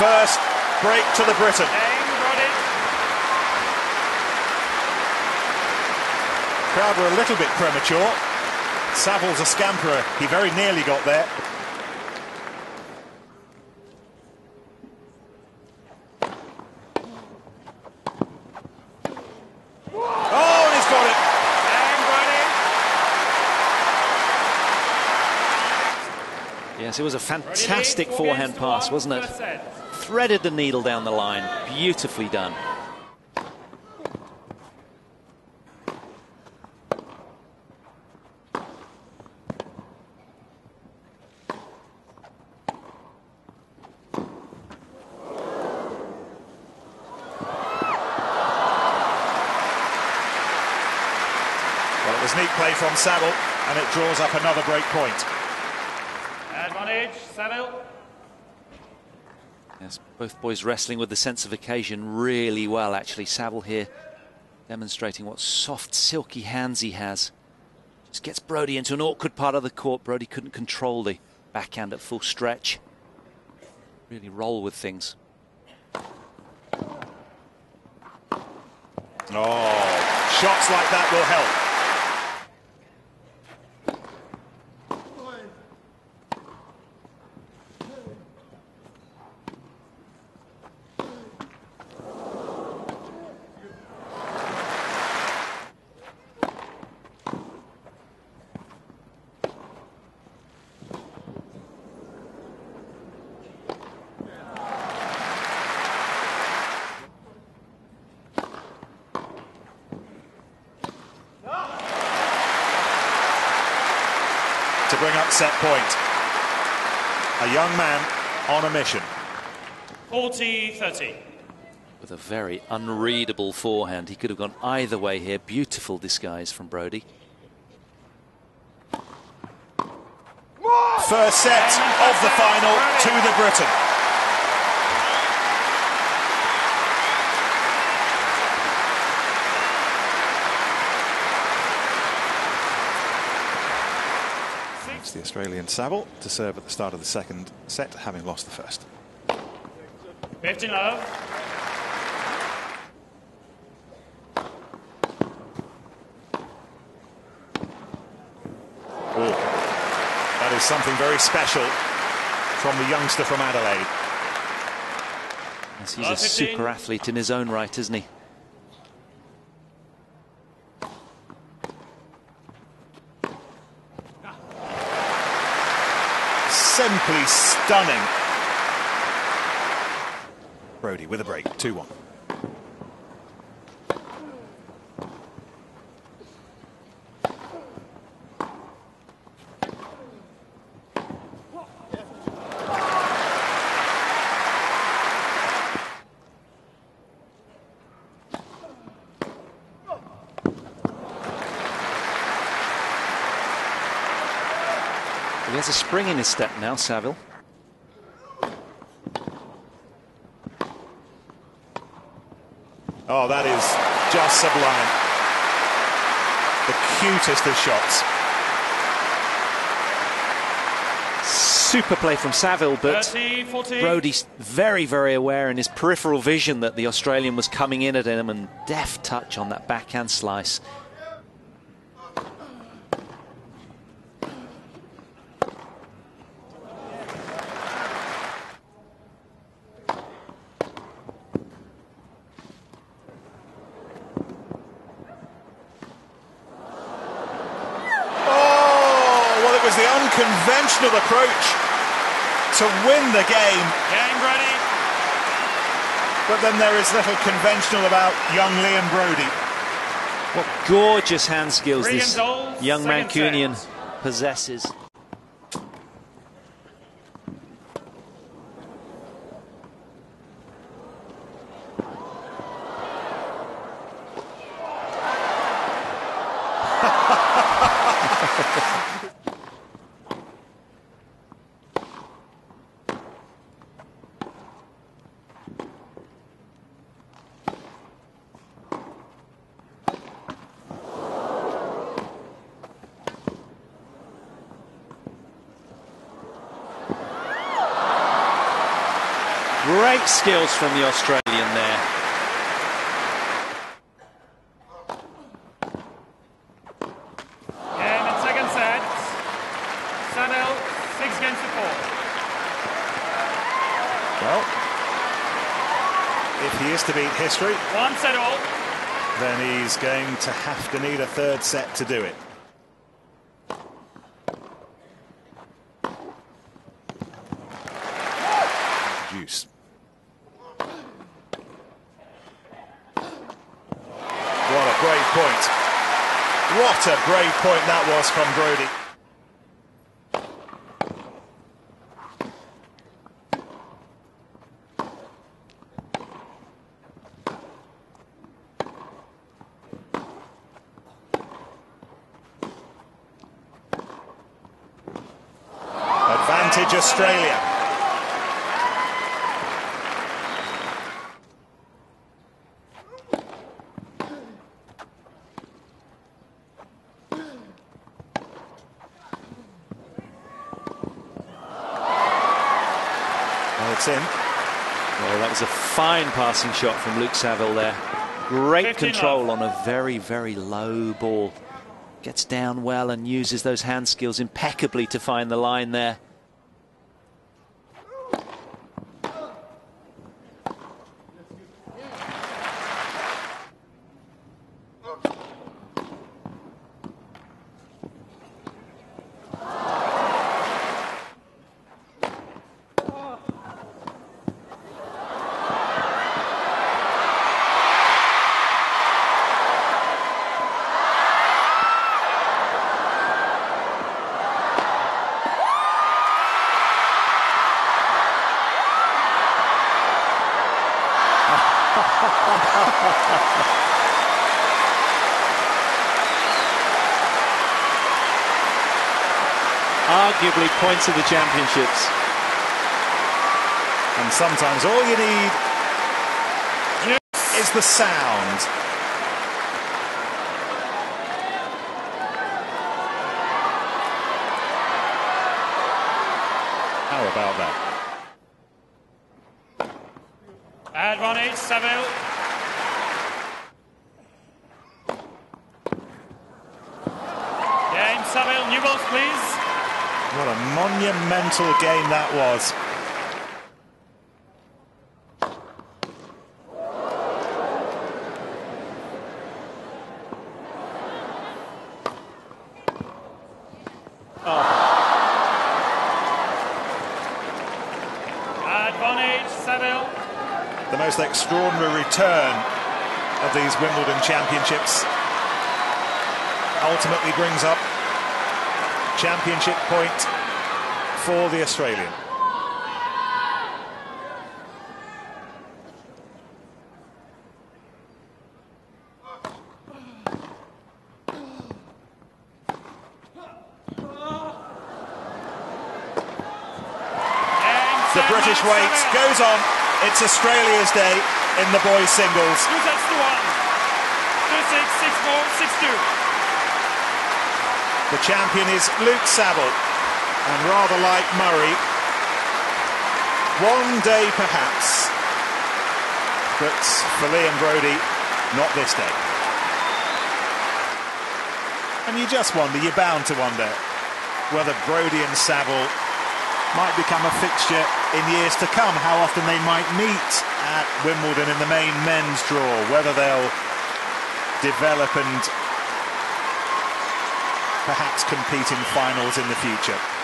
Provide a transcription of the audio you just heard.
First break to the Briton. Crowd were a little bit premature. Saville's a scamperer. He very nearly got there. Oh, he's got it. Yes, it was a fantastic forehand pass, wasn't it? Threaded the needle down the line. Beautifully done. Well, it was neat play from Saville, and it draws up another break point. Advantage, Saville. Yes, both boys wrestling with the sense of occasion really well, actually. Saville here demonstrating what soft, silky hands he has. Just gets Broady into an awkward part of the court. Broady couldn't control the backhand at full stretch. Really roll with things. Oh, shots like that will help. To bring up set point. A young man on a mission. 40-30. With a very unreadable forehand. He could have gone either way here. Beautiful disguise from Broady. First set of the final to the Briton. It's the Australian Saville to serve at the start of the second set, having lost the first. 15 love. That is something very special from the youngster from Adelaide. Yes, he's a super athlete in his own right, isn't he? Simply stunning. Broady with a break, 2 1. Has a spring in his step now, Saville. Oh, that is just sublime. The cutest of shots. Super play from Saville, but 30, 40. Broady's very, very aware in his peripheral vision that the Australian was coming in at him and deft touch on that backhand slice. Oh, well, it was the unconventional approach to win the game. Game ready. But then there is little conventional about young Liam Broady. What gorgeous hand skills Three this and young second Mancunian possesses. Great skills from the Australian there. Game in second set. Saville, six games to four. Well, if he is to beat history, One set all. then he's going to have to need a third set to do it. Deuce. What a brave point. What a brave point that was from Broady. Advantage Australia. Well, it's in. Well, that was a fine passing shot from Luke Saville there. Great control on a very, very low ball. Gets down well and uses those hand skills impeccably to find the line there. Arguably points of the championships. And sometimes all you need is the sound. How about that? Advantage, Saville. Saville, please. What a monumental game that was. Oh. Advantage, Saville. The most extraordinary return of these Wimbledon championships ultimately brings up championship point for the Australian. The British wait goes on. It's Australia's day in the boys singles. Two sets to. The champion is Luke Saville. And rather like Murray, one day perhaps, but for Liam Broady, not this day. And you just wonder, you're bound to wonder, whether Broady and Saville might become a fixture in years to come, how often they might meet at Wimbledon in the main men's draw, whether they'll develop and perhaps compete in finals in the future.